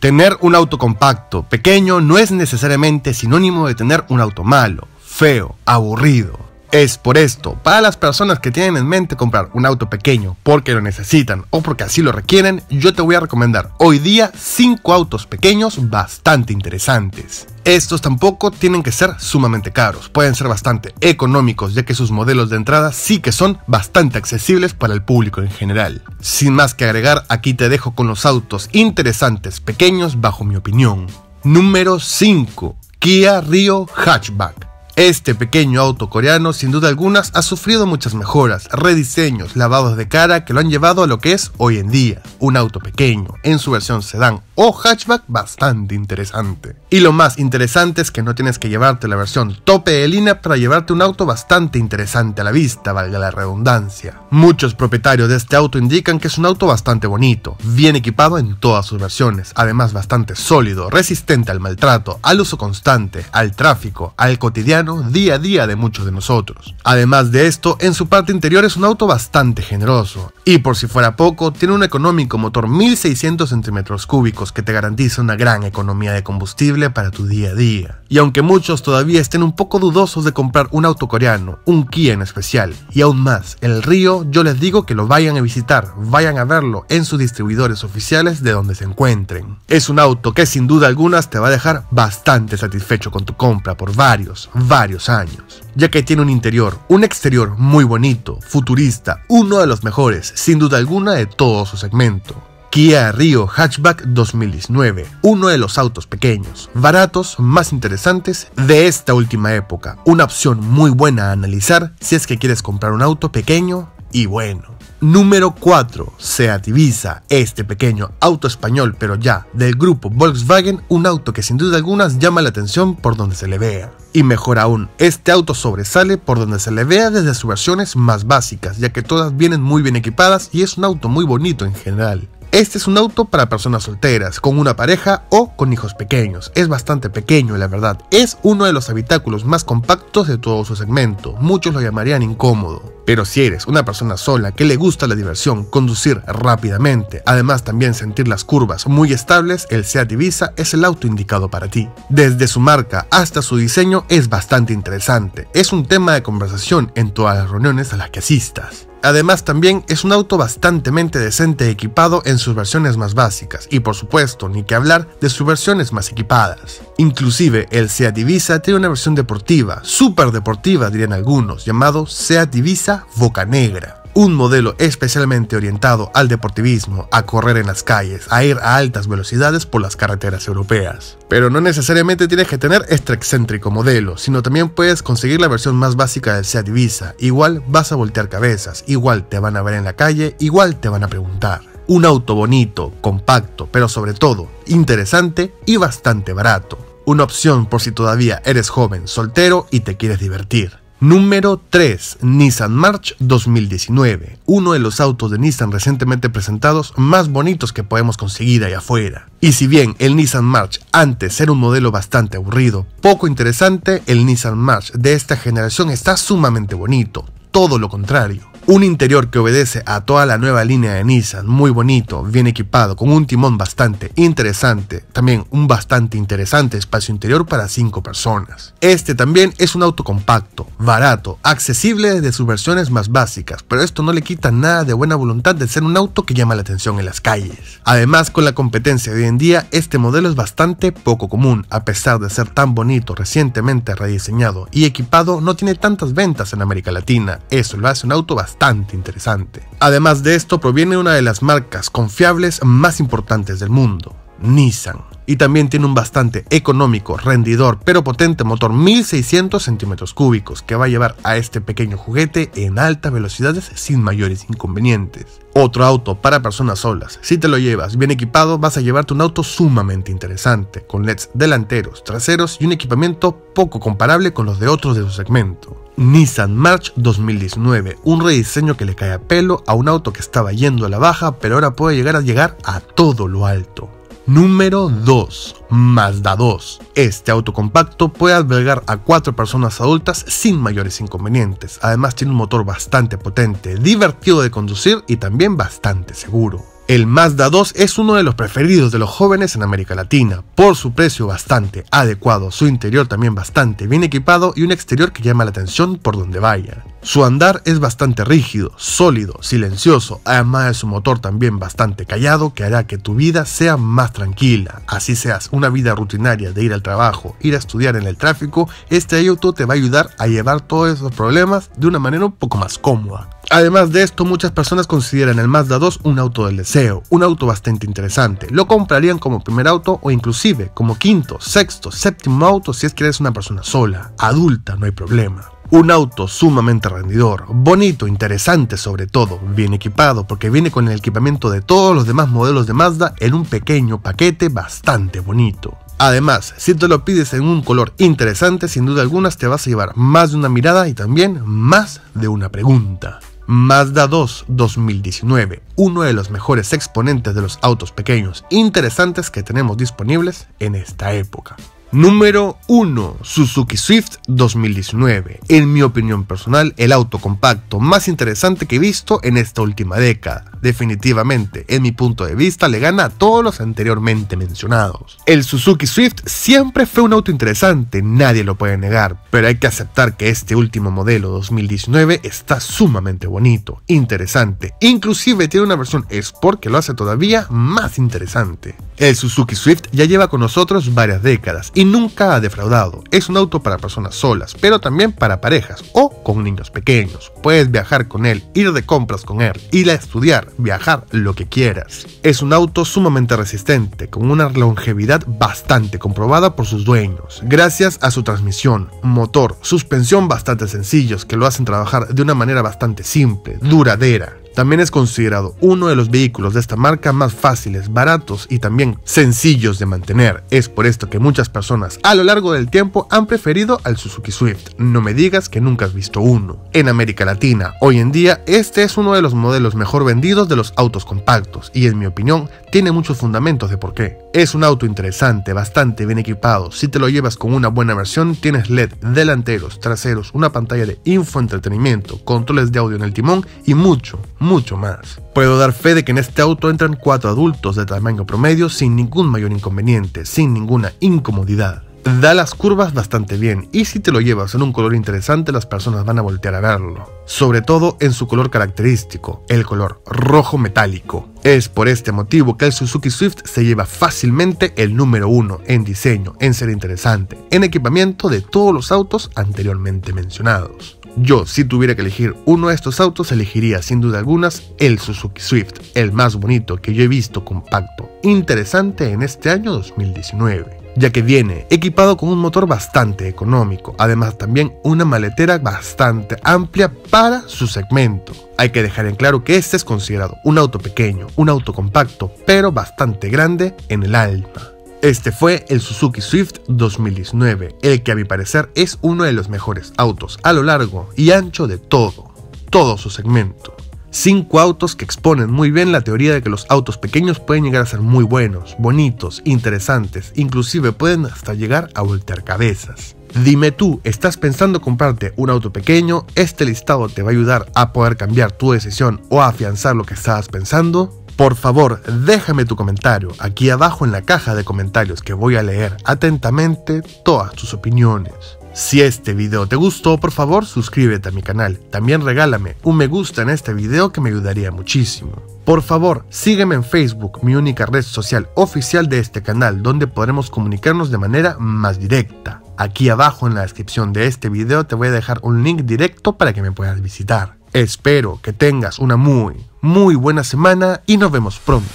Tener un auto compacto, pequeño, no es necesariamente sinónimo de tener un auto malo, feo, aburrido. Es por esto, para las personas que tienen en mente comprar un auto pequeño porque lo necesitan o porque así lo requieren, yo te voy a recomendar hoy día 5 autos pequeños bastante interesantes. Estos tampoco tienen que ser sumamente caros, pueden ser bastante económicos ya que sus modelos de entrada sí que son bastante accesibles para el público en general. Sin más que agregar, aquí te dejo con los autos interesantes pequeños bajo mi opinión. Número 5. Kia Rio Hatchback. Este pequeño auto coreano, sin duda algunas, ha sufrido muchas mejoras, rediseños, lavados de cara que lo han llevado a lo que es hoy en día, un auto pequeño, en su versión sedán o hatchback bastante interesante. Y lo más interesante es que no tienes que llevarte la versión tope de línea para llevarte un auto bastante interesante a la vista, valga la redundancia. Muchos propietarios de este auto indican que es un auto bastante bonito, bien equipado en todas sus versiones, además bastante sólido, resistente al maltrato, al uso constante, al tráfico, al cotidiano día a día de muchos de nosotros. Además de esto, en su parte interior es un auto bastante generoso, y por si fuera poco, tiene un económico motor 1600 centímetros cúbicos que te garantiza una gran economía de combustible para tu día a día. Y aunque muchos todavía estén un poco dudosos de comprar un auto coreano, un Kia en especial, y aún más, el Río, yo les digo que lo vayan a visitar, vayan a verlo en sus distribuidores oficiales de donde se encuentren. Es un auto que sin duda algunas te va a dejar bastante satisfecho con tu compra por varios, varios varios años, ya que tiene un interior, un exterior muy bonito, futurista, uno de los mejores, sin duda alguna, de todo su segmento. Kia Rio Hatchback 2019, uno de los autos pequeños, baratos, más interesantes de esta última época, una opción muy buena a analizar si es que quieres comprar un auto pequeño y bueno. Número 4. Seat Ibiza, este pequeño auto español pero ya del grupo Volkswagen, un auto que sin duda alguna llama la atención por donde se le vea. Y mejor aún, este auto sobresale por donde se le vea desde sus versiones más básicas, ya que todas vienen muy bien equipadas y es un auto muy bonito en general. Este es un auto para personas solteras, con una pareja o con hijos pequeños. Es bastante pequeño, la verdad. Es uno de los habitáculos más compactos de todo su segmento. Muchos lo llamarían incómodo. Pero si eres una persona sola que le gusta la diversión, conducir rápidamente, además también sentir las curvas muy estables, el Seat Ibiza es el auto indicado para ti. Desde su marca hasta su diseño es bastante interesante. Es un tema de conversación en todas las reuniones a las que asistas. Además también es un auto bastante decente equipado en sus versiones más básicas y por supuesto ni que hablar de sus versiones más equipadas. Inclusive el Seat Ibiza tiene una versión deportiva, súper deportiva dirían algunos, llamado Seat Ibiza Boca Negra un modelo especialmente orientado al deportivismo, a correr en las calles, a ir a altas velocidades por las carreteras europeas. Pero no necesariamente tienes que tener este excéntrico modelo, sino también puedes conseguir la versión más básica del Seat Ibiza. Igual vas a voltear cabezas, igual te van a ver en la calle, igual te van a preguntar. Un auto bonito, compacto, pero sobre todo interesante y bastante barato. Una opción por si todavía eres joven, soltero y te quieres divertir. Número 3. Nissan March 2019. Uno de los autos de Nissan recientemente presentados más bonitos que podemos conseguir allá afuera. Y si bien el Nissan March antes era un modelo bastante aburrido, poco interesante, el Nissan March de esta generación está sumamente bonito. Todo lo contrario. Un interior que obedece a toda la nueva línea de Nissan, muy bonito, bien equipado, con un timón bastante interesante, también un bastante interesante espacio interior para 5 personas. Este también es un auto compacto, barato, accesible desde sus versiones más básicas, pero esto no le quita nada de buena voluntad de ser un auto que llama la atención en las calles. Además, con la competencia de hoy en día, este modelo es bastante poco común, a pesar de ser tan bonito, recientemente rediseñado y equipado, no tiene tantas ventas en América Latina, eso lo hace un auto bastante interesante. Además de esto, proviene una de las marcas confiables más importantes del mundo, Nissan. Y también tiene un bastante económico, rendidor, pero potente motor 1600 centímetros cúbicos que va a llevar a este pequeño juguete en altas velocidades sin mayores inconvenientes. Otro auto para personas solas. Si te lo llevas bien equipado, vas a llevarte un auto sumamente interesante, con LEDs delanteros, traseros y un equipamiento poco comparable con los de otros de su segmento. Nissan March 2019, un rediseño que le cae a pelo a un auto que estaba yendo a la baja, pero ahora puede llegar a llegar a todo lo alto. Número 2. Mazda 2. Este auto compacto puede albergar a cuatro personas adultas sin mayores inconvenientes. Además tiene un motor bastante potente, divertido de conducir y también bastante seguro. El Mazda 2 es uno de los preferidos de los jóvenes en América Latina, por su precio bastante adecuado, su interior también bastante bien equipado y un exterior que llama la atención por donde vaya. Su andar es bastante rígido, sólido, silencioso, además de su motor también bastante callado que hará que tu vida sea más tranquila. Así seas una vida rutinaria de ir al trabajo, ir a estudiar en el tráfico, este auto te va a ayudar a llevar todos esos problemas de una manera un poco más cómoda. Además de esto, muchas personas consideran el Mazda 2 un auto del deseo, un auto bastante interesante. Lo comprarían como primer auto o inclusive como quinto, sexto, séptimo auto si es que eres una persona sola, adulta, no hay problema. Un auto sumamente rendidor, bonito, interesante sobre todo, bien equipado porque viene con el equipamiento de todos los demás modelos de Mazda en un pequeño paquete bastante bonito. Además, si te lo pides en un color interesante, sin duda alguna te vas a llevar más de una mirada y también más de una pregunta. Mazda 2 2019, uno de los mejores exponentes de los autos pequeños interesantes que tenemos disponibles en esta época. Número 1. Suzuki Swift 2019. En mi opinión personal, el auto compacto más interesante que he visto en esta última década. Definitivamente, en mi punto de vista, le gana a todos los anteriormente mencionados. El Suzuki Swift siempre fue un auto interesante, nadie lo puede negar, pero hay que aceptar que este último modelo 2019 está sumamente bonito, interesante, inclusive tiene una versión Sport que lo hace todavía más interesante. El Suzuki Swift ya lleva con nosotros varias décadas y nunca ha defraudado. Es un auto para personas solas, pero también para parejas o con niños pequeños. Puedes viajar con él, ir de compras con él, ir a estudiar, viajar, lo que quieras. Es un auto sumamente resistente, con una longevidad bastante comprobada por sus dueños, gracias a su transmisión, motor, suspensión bastante sencillos que lo hacen trabajar de una manera bastante simple, duradera. También es considerado uno de los vehículos de esta marca más fáciles, baratos y también sencillos de mantener. Es por esto que muchas personas a lo largo del tiempo han preferido al Suzuki Swift. No me digas que nunca has visto uno. En América Latina, hoy en día, este es uno de los modelos mejor vendidos de los autos compactos y en mi opinión tiene muchos fundamentos de por qué. Es un auto interesante, bastante bien equipado. Si te lo llevas con una buena versión, tienes LED delanteros, traseros, una pantalla de infoentretenimiento, controles de audio en el timón y mucho, mucho más. Puedo dar fe de que en este auto entran cuatro adultos de tamaño promedio sin ningún mayor inconveniente, sin ninguna incomodidad. Da las curvas bastante bien y si te lo llevas en un color interesante las personas van a voltear a verlo. Sobre todo en su color característico, el color rojo metálico. Es por este motivo que el Suzuki Swift se lleva fácilmente el número uno en diseño, en ser interesante, en equipamiento de todos los autos anteriormente mencionados. Yo, si tuviera que elegir uno de estos autos, elegiría sin duda algunas el Suzuki Swift, el más bonito que yo he visto compacto, interesante en este año 2019 ya que viene equipado con un motor bastante económico, además también una maletera bastante amplia para su segmento. Hay que dejar en claro que este es considerado un auto pequeño, un auto compacto, pero bastante grande en el alma. Este fue el Suzuki Swift 2019, el que a mi parecer es uno de los mejores autos a lo largo y ancho de todo, todo su segmento. Cinco autos que exponen muy bien la teoría de que los autos pequeños pueden llegar a ser muy buenos, bonitos, interesantes, inclusive pueden hasta llegar a voltear cabezas. Dime tú, ¿estás pensando comprarte un auto pequeño? Este listado te va a ayudar a poder cambiar tu decisión o afianzar lo que estabas pensando. Por favor, déjame tu comentario aquí abajo en la caja de comentarios que voy a leer atentamente todas tus opiniones. Si este video te gustó, por favor suscríbete a mi canal. También regálame un me gusta en este video que me ayudaría muchísimo. Por favor, sígueme en Facebook, mi única red social oficial de este canal, donde podremos comunicarnos de manera más directa. Aquí abajo en la descripción de este video te voy a dejar un link directo para que me puedas visitar. Espero que tengas una muy, muy buena semana y nos vemos pronto.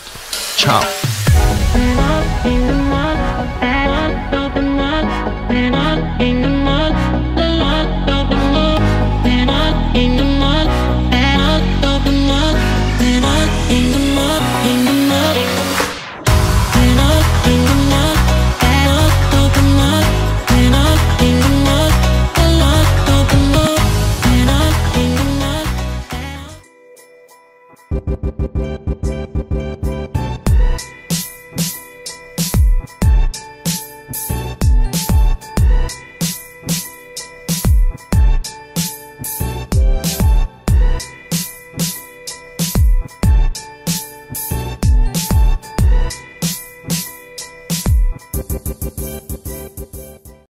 Chao.